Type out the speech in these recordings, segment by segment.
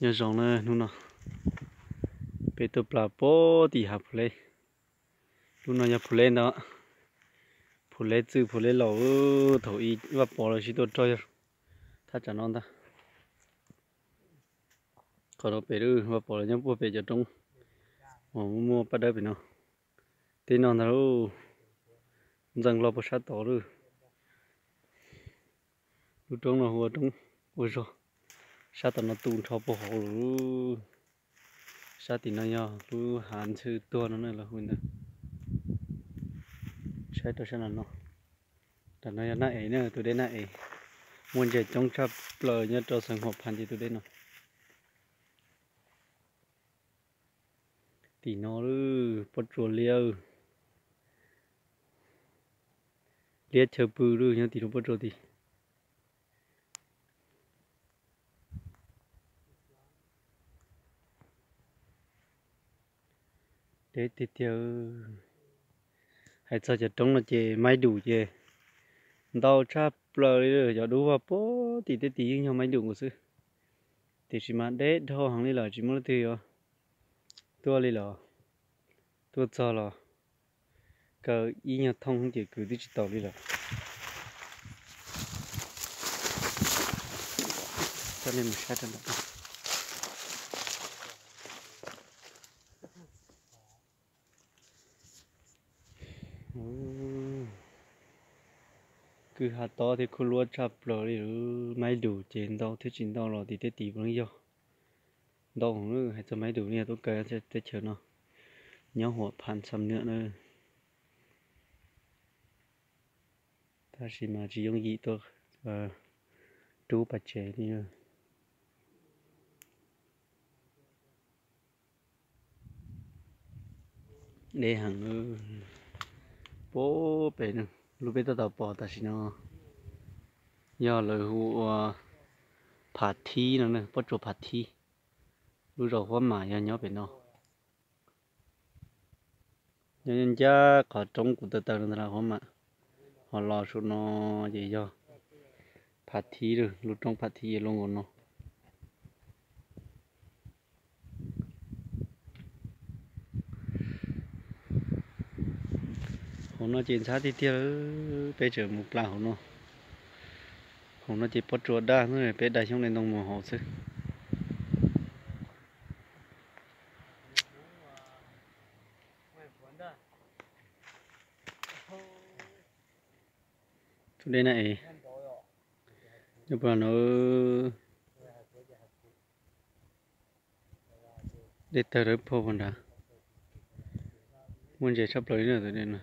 nhớ rong là nu nó bé tôi bả bó thì hạp lê. Lúc nó nhớ phụ lên đó phụ lê chữ phụ lê lẩu thầu y và bỏ là chỉ tôi chơi thắt chặt non ta. Còn nó bé rồi và bỏ là nhớ bùa bé cho trong mà mua bắt đầu bị nó tin non đâu rằng lo bớt sát tổ rồi lúc trong là hùa trong ôi rồi sao tao nó tuôn cho bộ hồ lu sát thì nó nhau lú hàn chữ tua nó này là huynh nè sao tao sao nó tao nó nó ấy nữa tụi đây này muốn chạy trong chập lời nhớ cho sinh hoạt hàn gì tụi đây nó thì nó lú bắt rùa liêu liệt chờ bự lú nhớ thì nó bắt rùa thì để thì tiêu hay sao cho trống là chè máy đủ chè. Đau chắp rồi giờ đủ vào bố thì tí tí không máy đủ của sư. Thì chỉ mà để thôi hàng đi là chỉ muốn thì tua đi là tua cho là cái ý nhà thông không chỉ cứ đi chỉ tàu đi là cho nên mình sát cho nó cứ hạt to thì khu lúa chập rồi máy đủ trên đâu thế trên đâu rồi thì thế tỷ vẫn vâng yêu. Đâu nữa hay cho máy đủ nha tôi kể sẽ thế chờ nó. Nhau hộp phản xăm nữa nữa ta chỉ mà chỉ dùng gì tôi và chú bà trẻ đi như để hàng bố bể nữa lúc bây giờ tao bỏ ta chỉ nó giờ lời hụ phá thi nữa nè bắt chỗ phá thi. Lúc rồi hoa mà giờ nhớ về nó nhân gia có trong của tao tao là hoa mà. Họ lo số nó gì do. Phá thi rồi lúc trong phá thi luôn rồi nó hôm nó trên sát thì tiêu bây giờ một là hôm nó hôm nó chỉ bắt chuột đa thôi, bây đại xong này đông mùa hồ chứ. Chỗ đây này nhưng mà nó để tờ rớp phô còn đã muốn chạy sắp lấy nữa rồi đây này.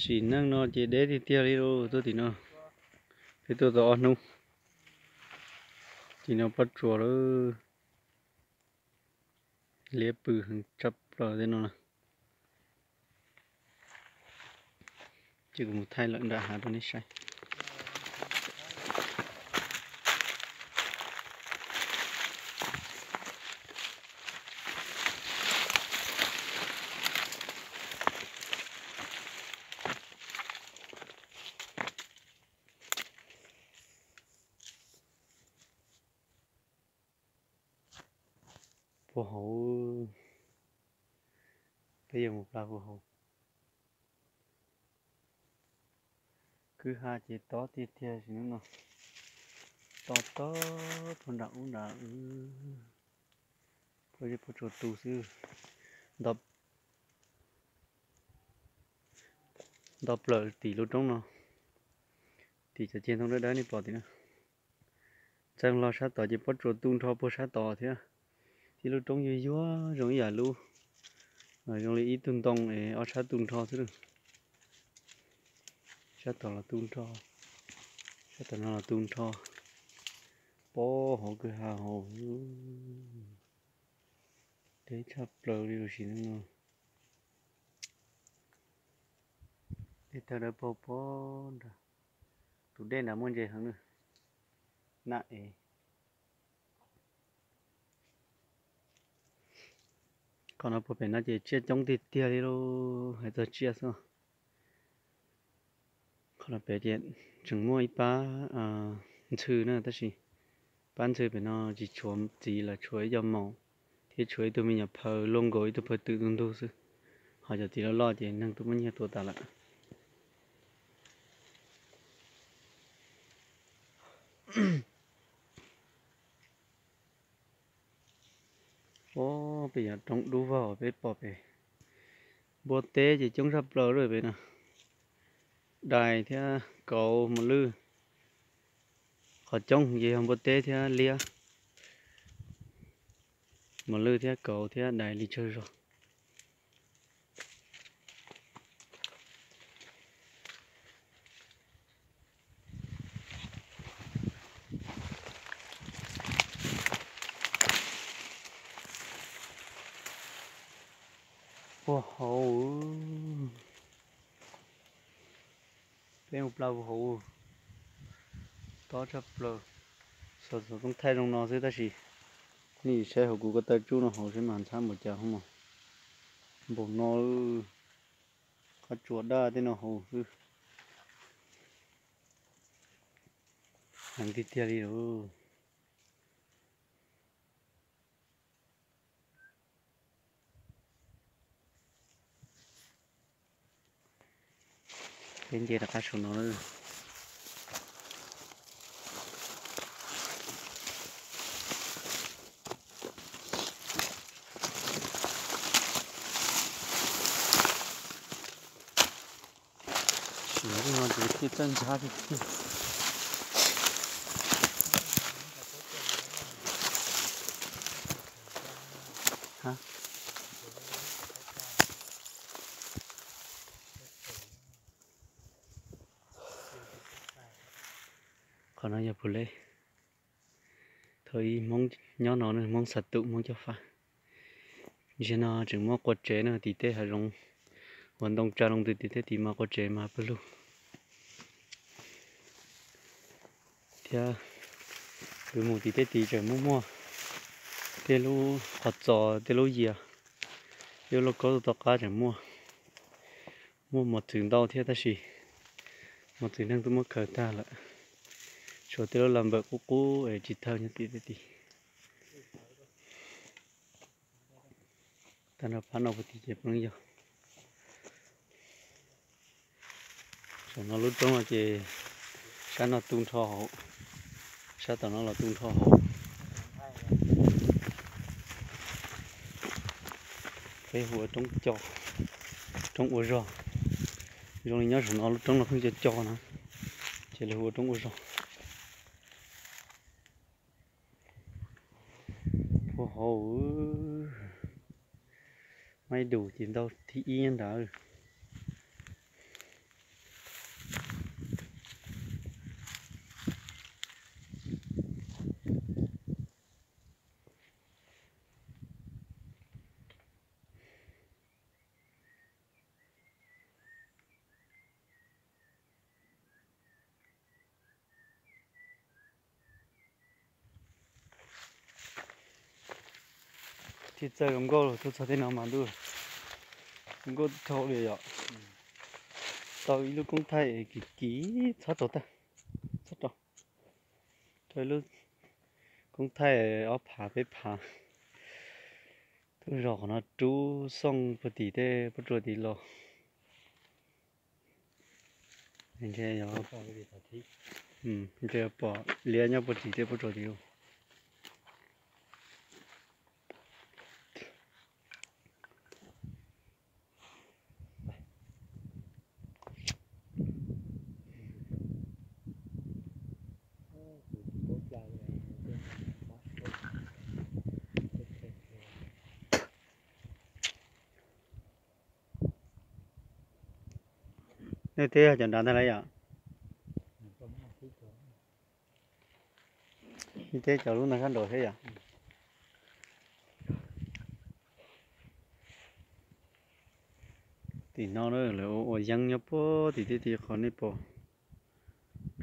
Chỉ năng nó chỉ để thì tiêu đi đâu tôi thì nó thì tôi rõ nung chỉ nó bắt chuột đó. Lép bự chấp rồi thế nó nè chỉ có một thay lợn đã hạ tôi nên sai. Phù hộ bây giờ một là phù hộ cứ hai chỉ to tia thì nó to to phần đạo cũng đã bây giờ bắt đầu tu sư. Đập. Đập lợi tỷ lỗ trong nó thì cho trên thông đó đấy đi bỏ thì nữa chẳng lo sát tỏ chỉ bắt chuột tung thọ bắt sát tỏ thế à thì lúc trong dưới gió rồi giờ lu rồi trong ít tung tông để ở sát tung thọ chứ sát tỏ là tung thọ sát tỏ là tung thọ bố hồ cứ hà hồ để chập lờ đi rồi xin nữa để tao đã bố đã tụi đen là muốn chơi hả nữa nãy. còn nó phải nó chỉ chia trong thịt tia đi đâu. Hay giờ chia sao còn nó phải điện. Chừng mua ít ba à trừ nữa ta chỉ bán trừ phải nó chỉ chuối, chỉ là chuối dầu màu. Thì chuối tụi mình nhập phở luôn gối, tụi phở tự tung đâu chứ. Họ giờ thì nó lo thì năng tụi mình nhập tụi ta lại. Mm-hmm. có bây giờ trống đu vào bếp bỏ về bố tế chỉ chống sắp lỡ rồi vậy nè đài thì à, cầu một lư. Họ trông gì không? Bố tế thì à, lia. Một lư thì à, cầu thì đài đi chơi rồi. Wow. Bên một lâu hổ. To chấp lờ. Sợ sợ cũng thay trong nó sẽ ta chỉ. Nì xe hổ của có tay chú nó hổ sẽ màn tham một chả không mà. Bộ nó có chuột đa thế nó hổ chứ Hàng đi theo đi rồi. Bên kia là cá sấu nó nữa chỉ là nó chỉ cái chân giá thì phụ lê. Thôi, mong nhỏ nó nữa mong sạch tụ, mong cho pha giờ nó chừng mong quật chế nữa thì thế hay rong vận động cha rong từ thì thế thì mà quật chế mà bự luôn thì cứ một thì thế thì trời mua mua thế lu hoạt trò thế lu gì à yêu lúc có tao cá chờ mua mua một trường đau thế ta gì một trường năng tôi mua cờ ta lại cho tiêu làm vợ cũ cũ để chỉ thơ như tí tí tí ta nó phá nó một tí chép nữa giờ cho nó lúc trong là chế sẽ nó tung thọ hậu sẽ tao nó là tung thọ hậu phải hùa trong cho trong ổ rò. Rồi nhớ rằng nó lúc trong nó không cho cho nữa chỉ là hùa trong ổ rò. Hồ may đủ tiền đâu thì yên đó. Thì chơi không có rồi tôi sao thế nào mà được không có thâu được rồi tao lúc cũng thay kỹ kỹ sát rồi ta. Sát rồi. Tôi lúc cũng thay ở phá với phá tôi rõ nó chú xong một tí thế bắt rồi tí lo anh thế giờ ừ giờ bỏ liền nhau một tí thế bắt rồi tí lo thế thế chẳng đàn thế này à như thế cháu lúc nào khăn đổi thế à thì nó nữa là ở dân nhập po thì thế thì khó này po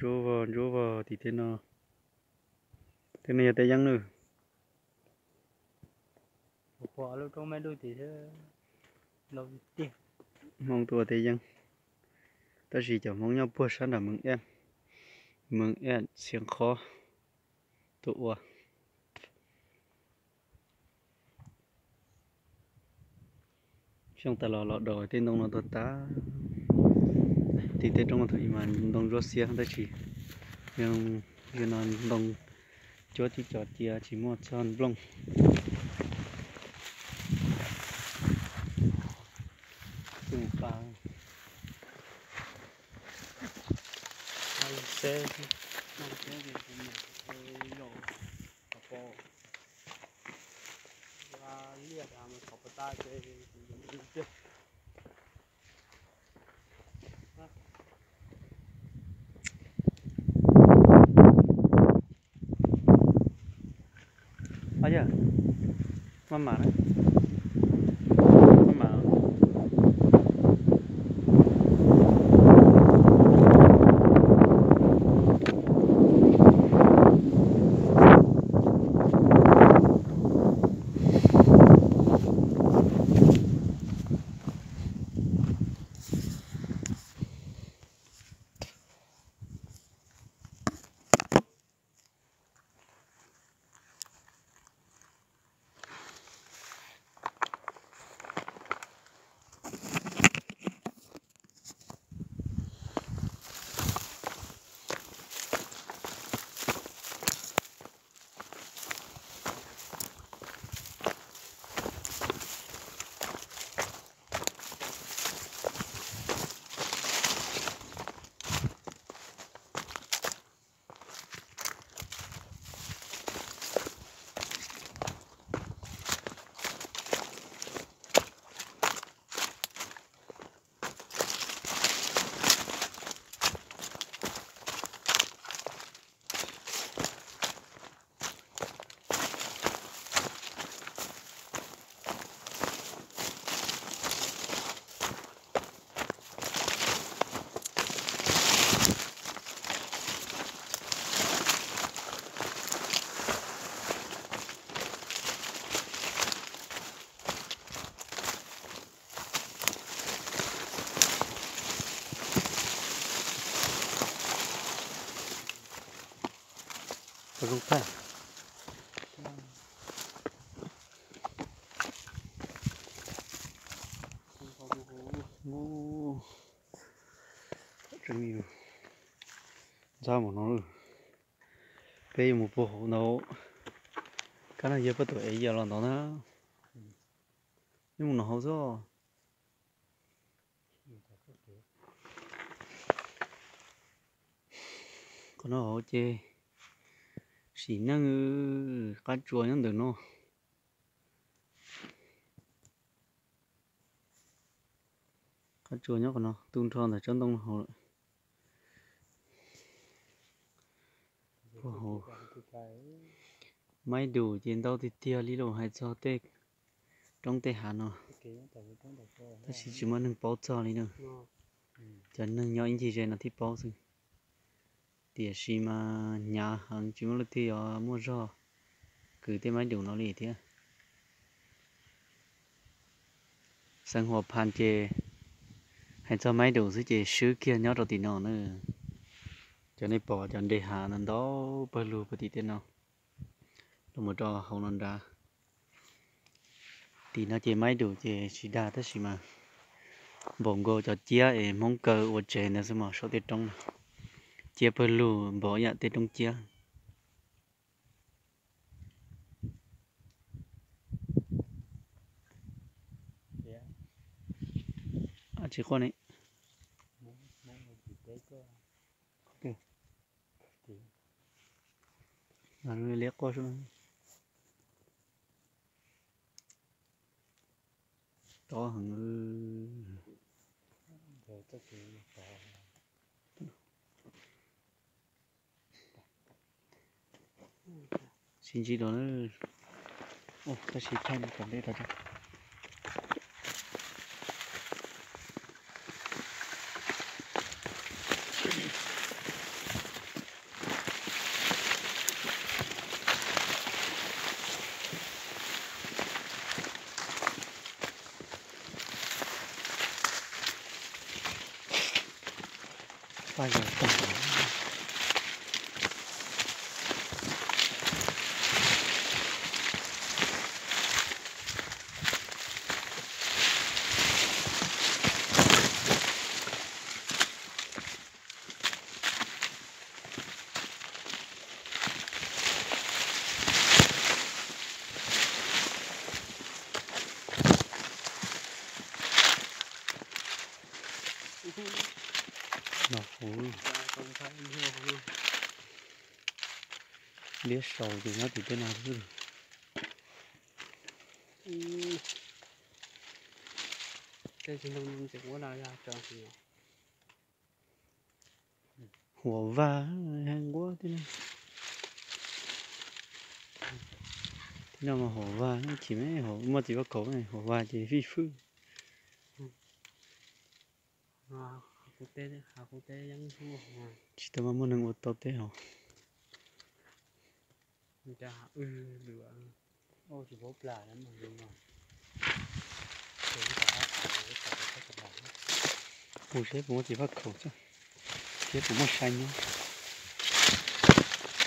rô vào rô vào thì thế nó thế này tới dân nữa. Bỏ lúc trong mấy đôi thì thế lâu tiền mong tua tới dân ta chỉ cho mong nhau bữa sáng là mừng em. Mừng em, xiềng khó. Tụ à. Trong ta lò lọ đòi tên đông nó tuần ta thì tên trong thời mà đông Russia ta chỉ nhưng nhưng nó đông cho chỉ cho chia chỉ một son blong chung phá hay xe mang xe thì không phải không có bố ngu rất nhiều ra một nó bây một bộ hộ nó cái này giờ bắt đầu giờ là nó nó nhưng mà nó hậu rồi còn nó hậu chê xí năng cá chua nhá được nó cá chua nhá còn nó tung tròn là chân đông hậu lại Ồ. hồ. Máy đủ trên đâu thì tia lý đồ hay cho tê. Trong tê hà nó ta chỉ chỉ muốn nâng bao cho lý nữa nó cho nên nhỏ anh chị trên là thích bao sự tiệt xí mà nhà hàng chúng muốn là thì ở mua rò cứ thế máy đủ nó lì thế. Sinh hoạt pan chê. Hay cho máy đủ dưới chê sứ kia nhớ rồi thì nó nữa. Cho nên bỏ cho để hà nó đó, bơ lù bơ tí tên nó lúc mà cho hậu nó ra. Thì nó chê máy đủ chê chỉ đa thế xí mà. Bổng gô cho chia em mong cờ ở trên nó sẽ mở số tiết trong này chia bờ lù, bỏ dạ tê đông chia. Yeah à chỉ con ấy muốn muốn một gì đấy cơ ok là người liếc qua xuống đó hằng rồi 진지런을 어 다시 이렇게 하니까 안돼 다들 맞아, 맞아. Biết sầu thì nó thì thế nào chứ Ừ. Cái trên đông nam chỉ có là ra tròn thì nhỏ. Hủa va hang quá thế này nào mà hổ nó chỉ mấy hổ mà chỉ có cổ này hổ va chỉ phi phư À, học quốc tế học quốc tế vẫn à. chỉ tao mà muốn nâng ô tô thế hổ Người ta ừ lửa. Ô chỉ bố là lắm mà nhưng mà. Ủa thế cũng chỉ bắt khẩu chứ. Thế cũng mất sai nhá.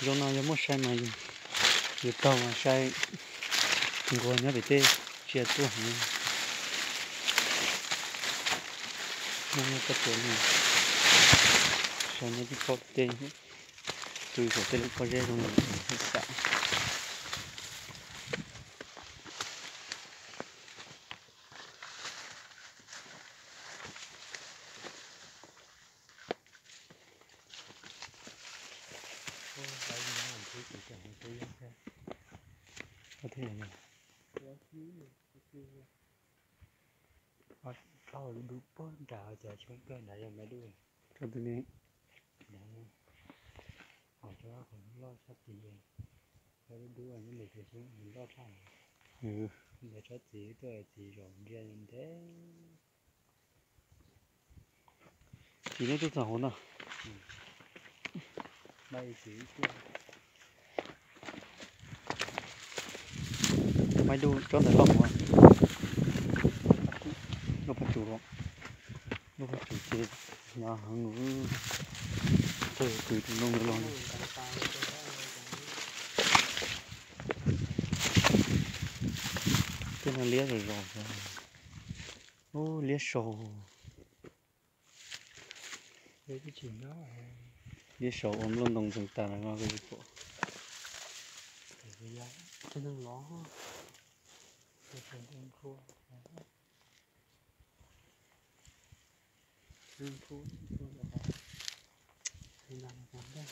Do nào giống mất sai mà giờ tao mà sai ngồi nhá bị tê. Chia tua hả nó nó có chỗ này. Sai nó chỉ có tê tôi có tê có dễ không hết sợ Ô, cái gì nó làm thứ chỉ chẳng cái gì hết. có thể là Có thứ này, có thứ này. Ờ, tao đủ bớn trả cho chúng cái này là mấy đứa. cho tôi đi Đấy. Họ cho không lo sắp gì vậy. Cái đứa anh mình thì xuống mình lo thằng. ừ Để cho chị tôi chị rộng ra như thế. chỉ nó tôi giàu nào Đây chị chưa. máy đu cho thể lỏng mà nó phải chủ động nó phải chủ chế nhà hàng ngữ từ từ từ nông Nó nó cái nó lia rồi rồi ô lia sầu Để cái chuyện đó lia sầu ôm luôn đồng tà là ngon cái gì Để cái giá. Cho nó ló. Để cho nó khô. Nên khô, khô là đó. Thì làm làm đây.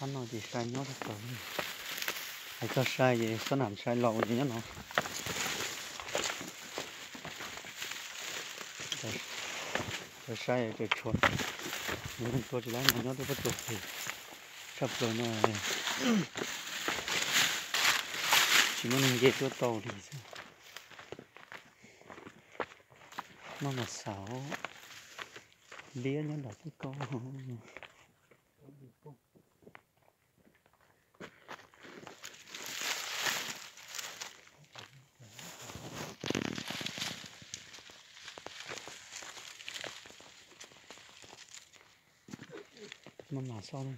hắn nói gì sai nhót được rồi hay cho sai gì sẽ làm sai lậu gì nhá nó cho sai rồi chuột nhưng tôi chỉ lấy nhót được bắt chuột thì sắp rồi nó chỉ muốn mình dễ tôi tàu thì sao nó mà xảo lia nhân là cái con nó mà sao đây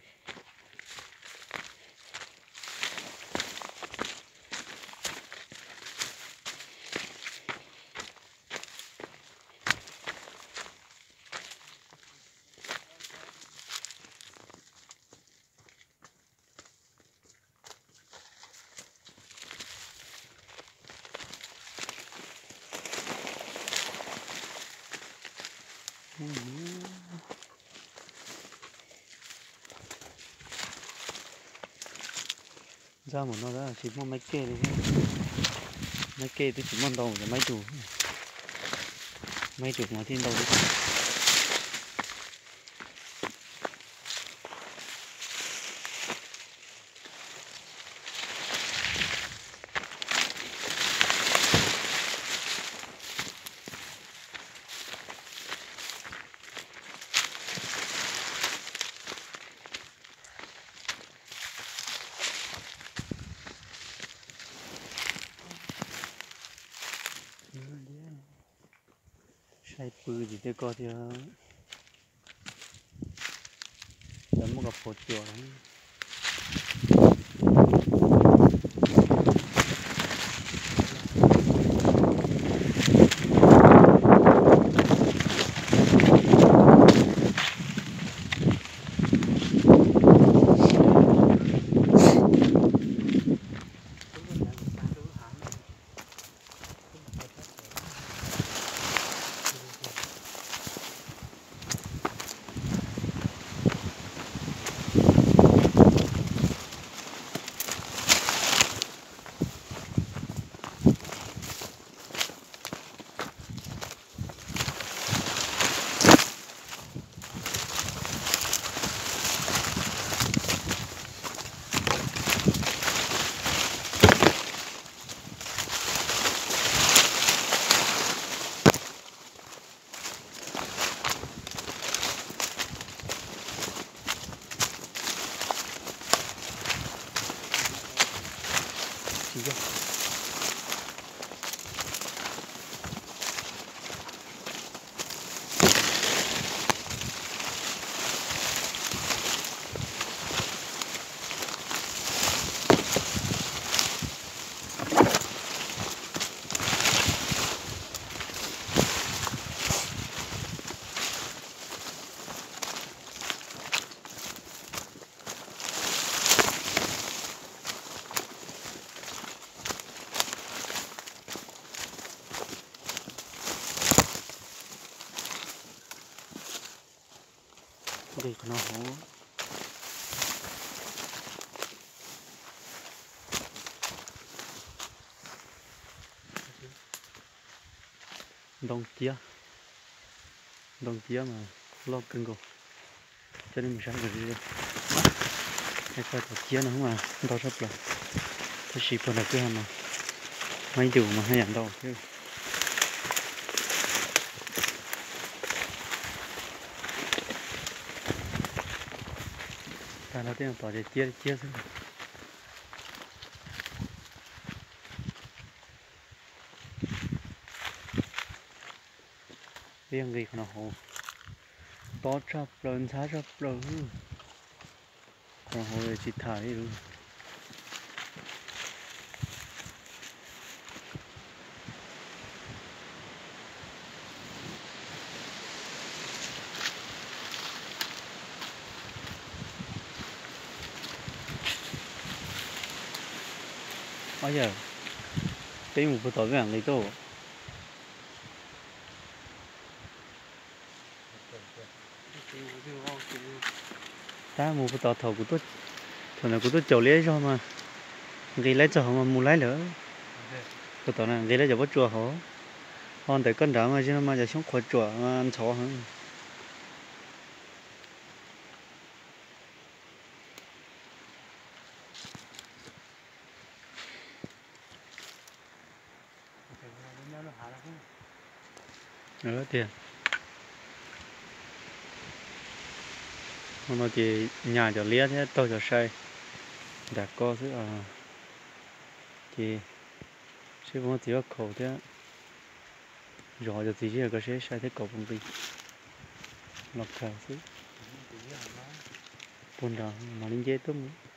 Ừ ra một nó ra, chỉ một máy kê đấy máy kê tôi chỉ mua đầu để máy chủ. Máy chủ mà thiên đầu đấy ใช้ปืนจะก็เถอะแล้วมันก็ปวดจัวแล้ว đây nó hố đông tía. Đông tía mà lo cưng cổ cho nên mình sáng rồi đi. Cái coi tàu tía nó không à đau rất là cái gì còn là cái mà mấy điều mà hay ăn đâu. chứ ta nó tiếng tỏ để chia chia xuống riêng gì nó hồ to chập lớn xá chập lớn còn hồ chỉ thả đi luôn bây giờ cái một cái hàng lấy tô ta mua cái tỏi thầu của tôi thầu này của tôi chầu lấy cho mà. Gây lấy cho mà mua lấy nữa. Cái tỏi này gây lấy cho bắt chùa họ, còn để cân đó mà chứ mà giờ xuống khỏi chùa mà ăn chó hơn. Nữa tiền nó chỉ nhà cho lia thế tôi cho xây đã có thứ à. Thì sẽ có khẩu thế. Rồi cho tí chứ, có sẽ xây thế cầu công ty lọc khảo thứ buồn đó mà linh dễ tốt nữa.